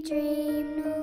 dream.